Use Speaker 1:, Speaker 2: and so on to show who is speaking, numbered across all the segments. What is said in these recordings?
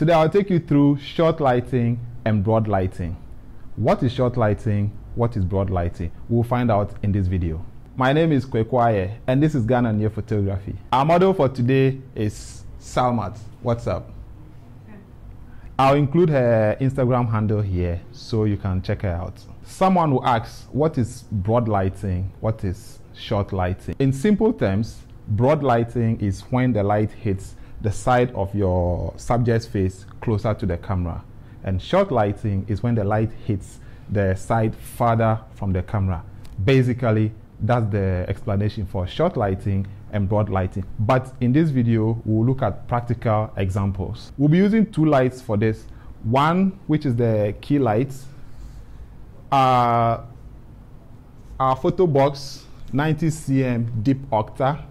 Speaker 1: Today I'll take you through short lighting and broad lighting. What is short lighting? What is broad lighting? We'll find out in this video. My name is Kwekwaye and this is Ghananie Photography. Our model for today is Salmat. What's up? I'll include her Instagram handle here so you can check her out. Someone will ask, what is broad lighting? What is short lighting? In simple terms, broad lighting is when the light hits the side of your subject's face closer to the camera. And short lighting is when the light hits the side farther from the camera. Basically, that's the explanation for short lighting and broad lighting. But in this video, we'll look at practical examples. We'll be using two lights for this. One, which is the key light. Uh, our photo box 90 cm deep octa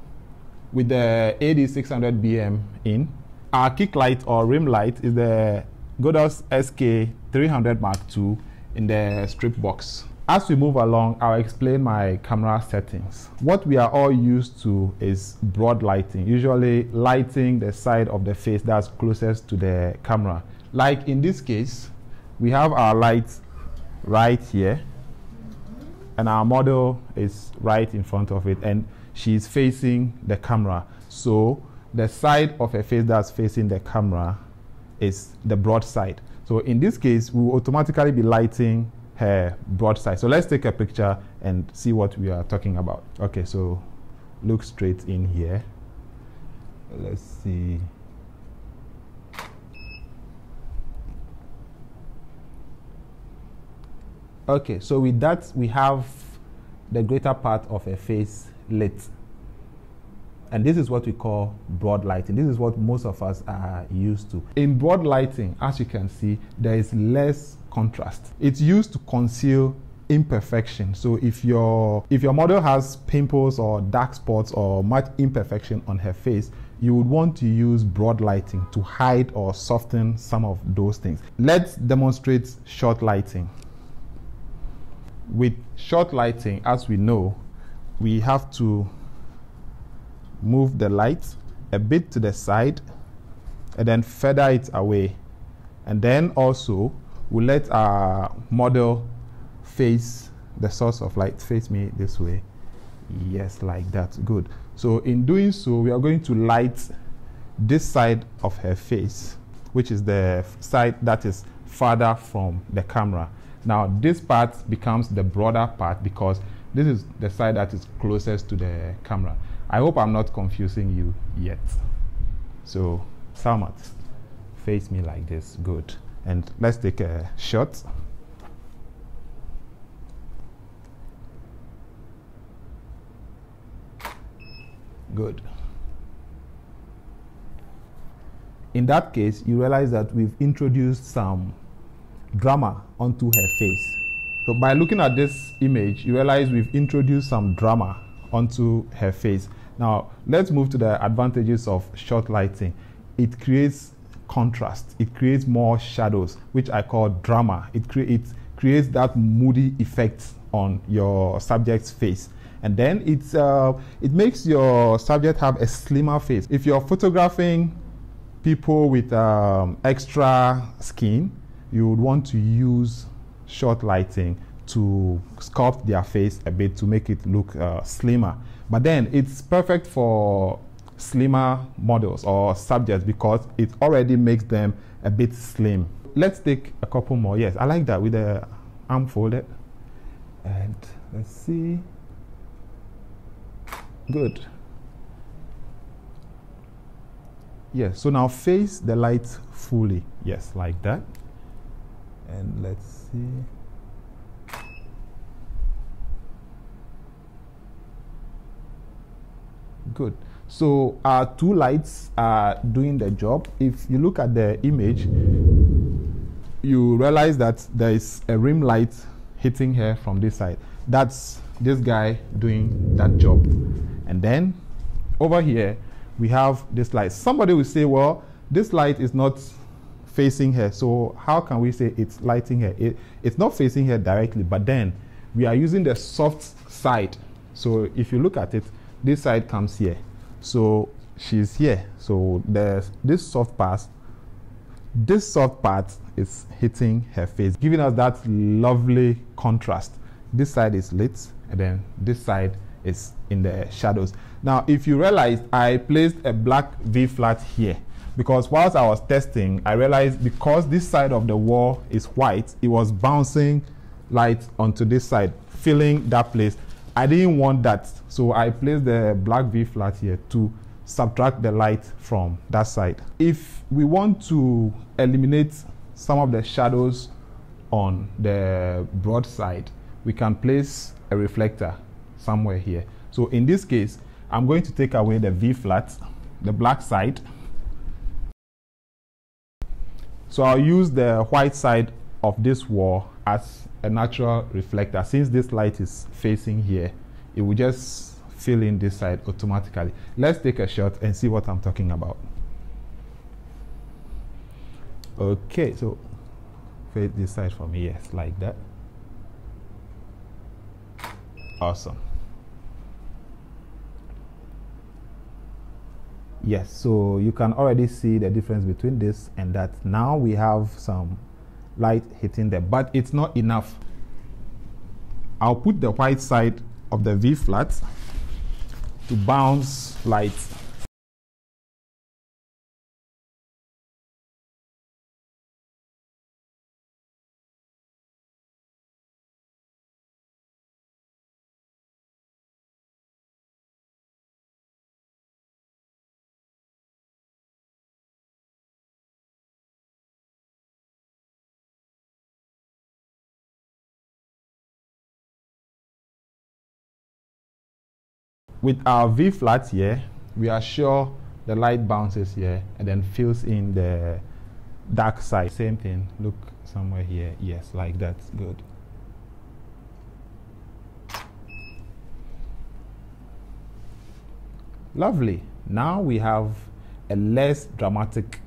Speaker 1: with the AD600BM in. Our kick light or rim light is the Godox SK300 Mark II in the strip box. As we move along, I'll explain my camera settings. What we are all used to is broad lighting, usually lighting the side of the face that's closest to the camera. Like in this case, we have our light right here, and our model is right in front of it, and she's facing the camera. So the side of her face that's facing the camera is the broad side. So in this case, we will automatically be lighting her broadside. So let's take a picture and see what we are talking about. Okay, so look straight in here. Let's see. Okay, so with that, we have the greater part of her face lit. And this is what we call broad lighting. This is what most of us are used to. In broad lighting, as you can see, there is less contrast. It's used to conceal imperfection. So if your if your model has pimples or dark spots or much imperfection on her face, you would want to use broad lighting to hide or soften some of those things. Let's demonstrate short lighting. With short lighting, as we know, we have to move the light a bit to the side and then feather it away. And then also we'll let our model face the source of light, face me this way. Yes, like that, good. So in doing so, we are going to light this side of her face, which is the side that is farther from the camera. Now this part becomes the broader part because this is the side that is closest to the camera. I hope I'm not confusing you yet. So, Salmat, face me like this. Good. And let's take a shot. Good. In that case, you realize that we've introduced some drama onto her face. So by looking at this image, you realize we've introduced some drama onto her face. Now, let's move to the advantages of short lighting. It creates contrast, it creates more shadows, which I call drama. It, cre- it creates that moody effect on your subject's face. And then it's, uh, it makes your subject have a slimmer face. If you're photographing people with um, extra skin, you would want to use short lighting to sculpt their face a bit to make it look uh, slimmer. But then it's perfect for slimmer models or subjects because it already makes them a bit slim. Let's take a couple more. Yes, I like that with the arm folded. And let's see. Good. Yes, so now face the light fully. Yes, like that. And let's see. Good. So our two lights are doing the job. If you look at the image, you realize that there is a rim light hitting here from this side. That's this guy doing that job. And then over here, we have this light. Somebody will say, well, this light is not facing her. So how can we say it's lighting her? It, it's not facing her directly, but then we are using the soft side. So if you look at it, this side comes here. So she's here. So there's this soft part this soft part is hitting her face, giving us that lovely contrast. This side is lit, and then this side is in the shadows. Now, if you realize, I placed a black V flat here because whilst I was testing, I realized because this side of the wall is white, it was bouncing light onto this side, filling that place. I didn't want that, so I placed the black V flat here to subtract the light from that side. If we want to eliminate some of the shadows on the broad side, we can place a reflector somewhere here. So in this case, I'm going to take away the V flat, the black side. So I'll use the white side of this wall as a natural reflector. Since this light is facing here, it will just fill in this side automatically. Let's take a shot and see what I'm talking about. Okay, so face this side for me, yes, like that. Awesome. Yes, so you can already see the difference between this and that. Now we have some light hitting there, but it's not enough. I'll put the white side of the V flat to bounce light with our V flat here, we are sure the light bounces here and then fills in the dark side. Same thing, look somewhere here. Yes, like that, good. Lovely. Now we have a less dramatic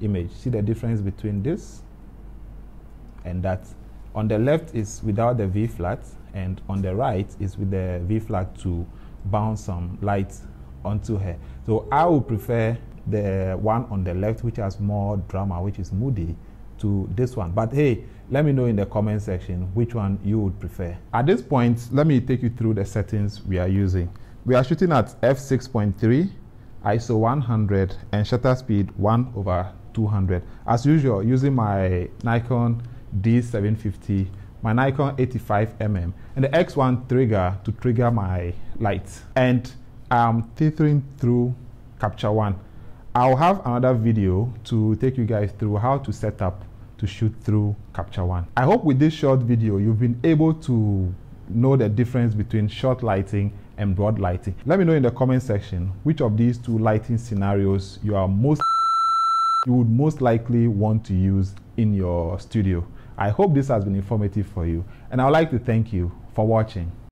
Speaker 1: image. See the difference between this and that. On the left is without the V flat, and on the right is with the V flat 2 Bounce some light onto her. So I would prefer the one on the left, which has more drama, which is moody, to this one. But hey, let me know in the comment section which one you would prefer. At this point, let me take you through the settings we are using. We are shooting at f6.3, ISO 100, and shutter speed 1 over 200. As usual, using my Nikon D750 my Nikon 85mm, and the X1 trigger to trigger my lights. And I'm tethering through Capture One. I'll have another video to take you guys through how to set up to shoot through Capture One. I hope with this short video you've been able to know the difference between short lighting and broad lighting. Let me know in the comment section which of these two lighting scenarios you are most you would most likely want to use in your studio. I hope this has been informative for you, and I would like to thank you for watching.